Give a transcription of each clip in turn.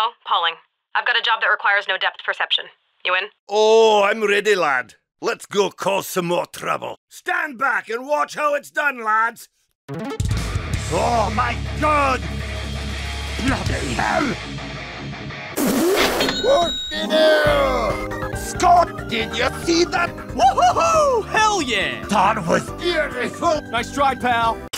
Demo, Pauling. I've got a job that requires no depth perception. You in? Oh, I'm ready, lad. Let's go cause some more trouble. Stand back and watch how it's done, lads. Oh my god! Bloody hell! Fucking hell! Scott, did you see that? Woohoo! Hell yeah! That was beautiful! Nice try, pal.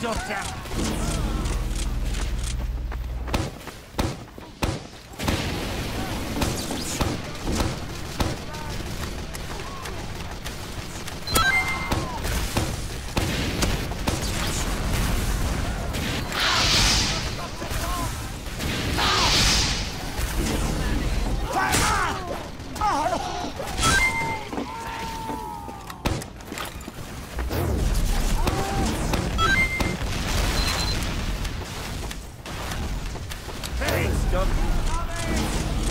Doctor. Thanks,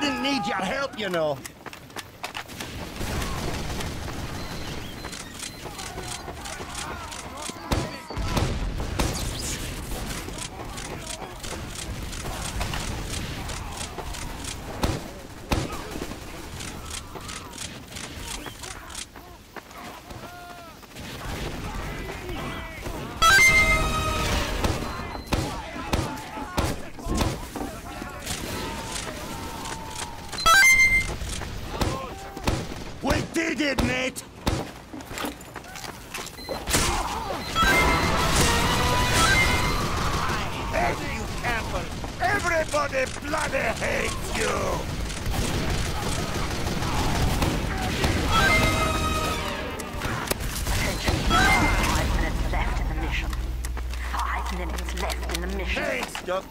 didn't need your help, you know. It! I hate you, Campbell! Everybody bloody hates you! Five minutes left in the mission. Five minutes left in the mission. Thanks, Doc.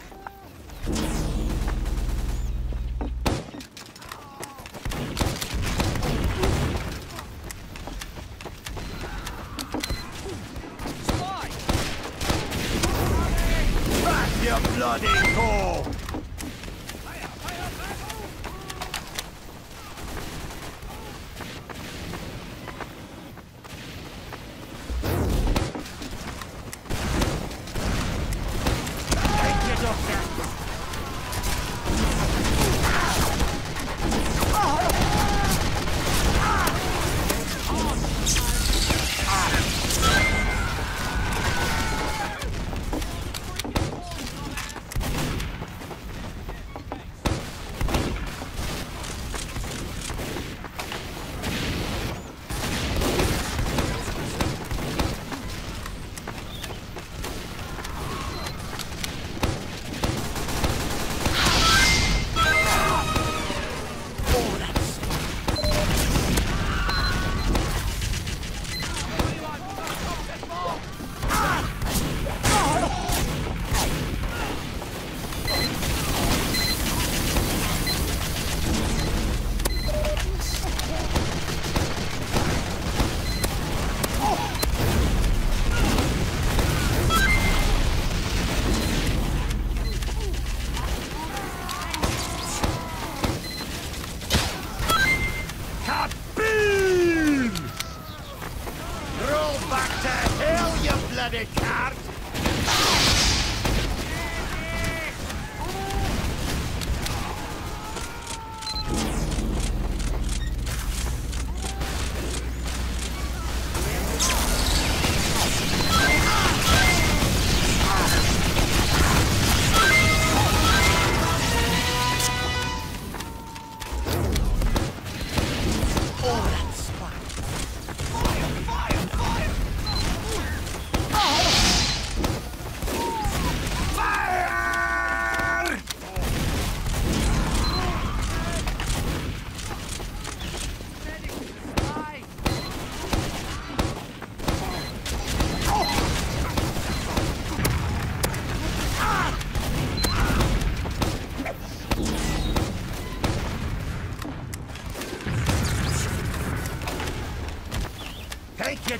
medic!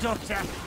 Doctor.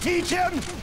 Teach him!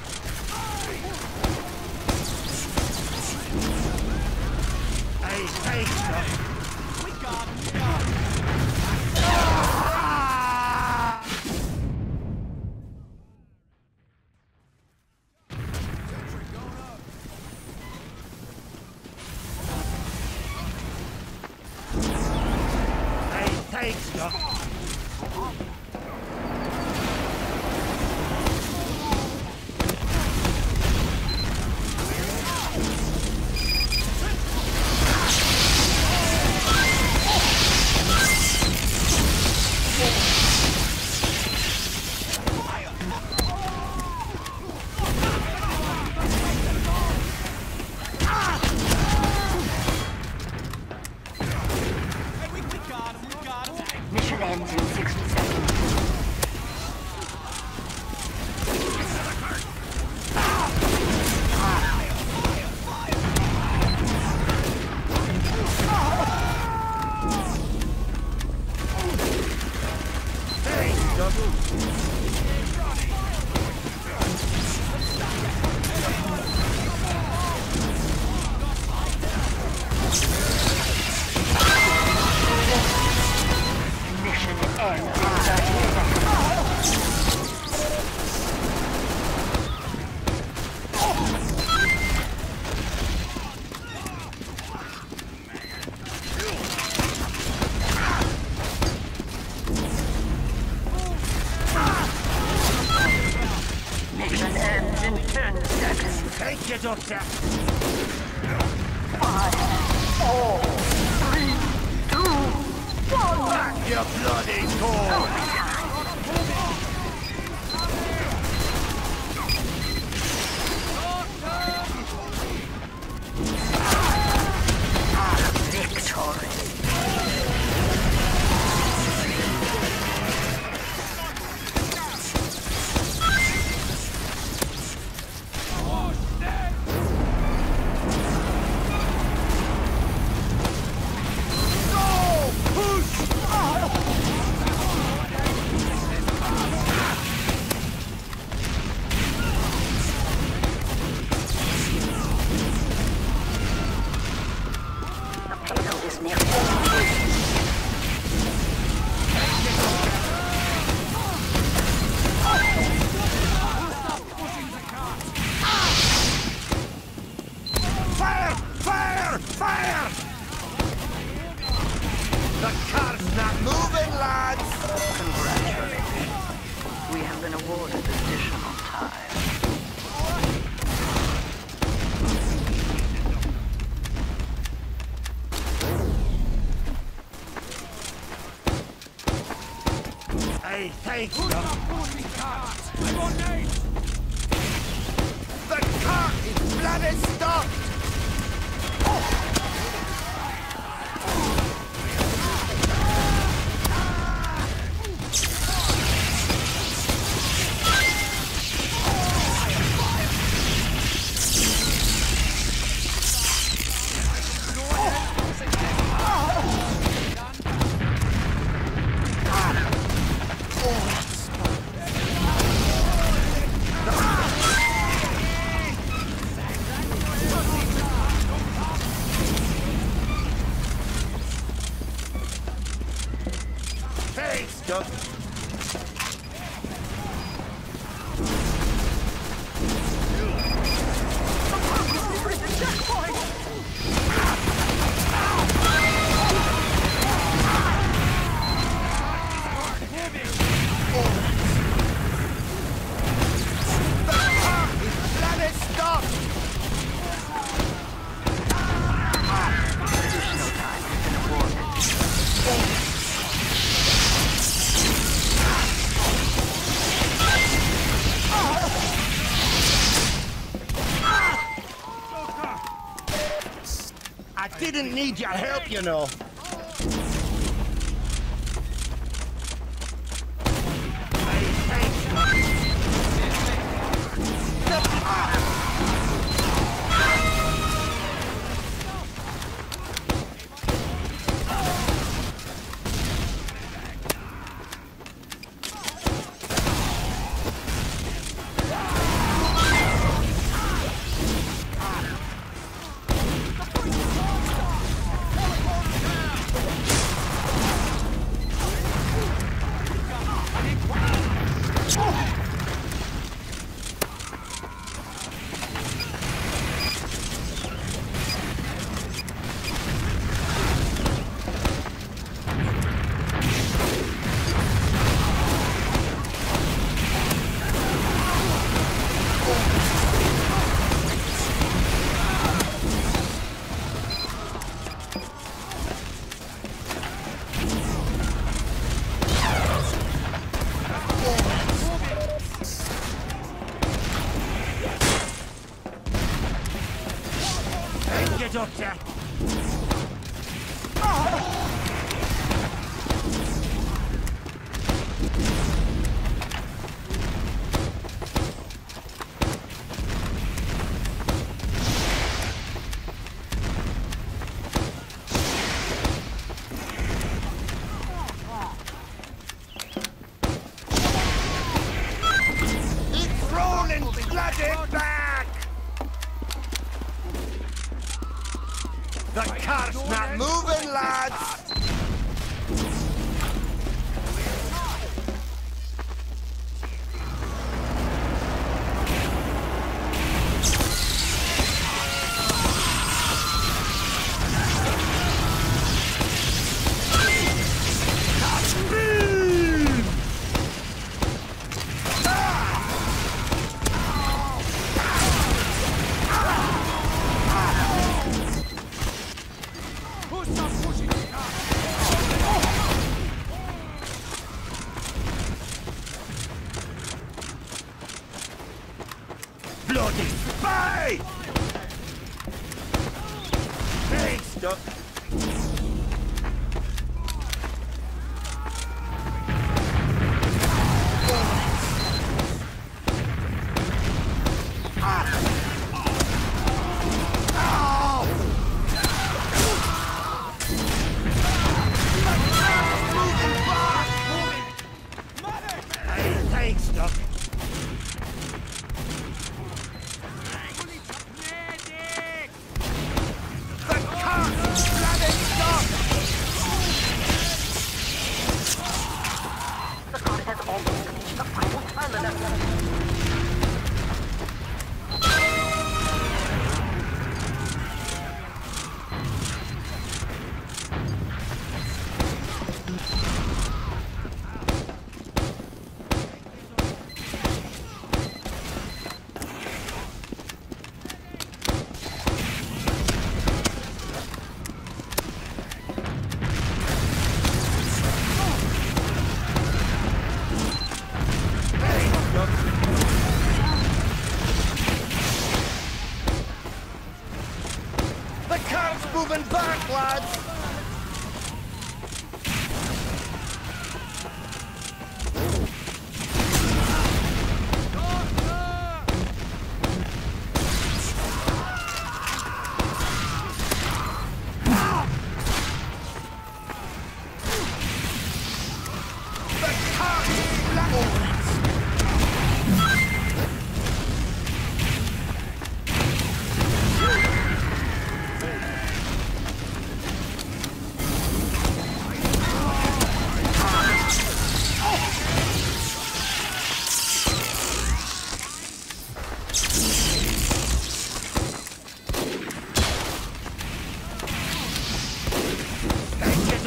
this. Hey, Scott. I didn't need your help, you know.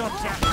Doctor.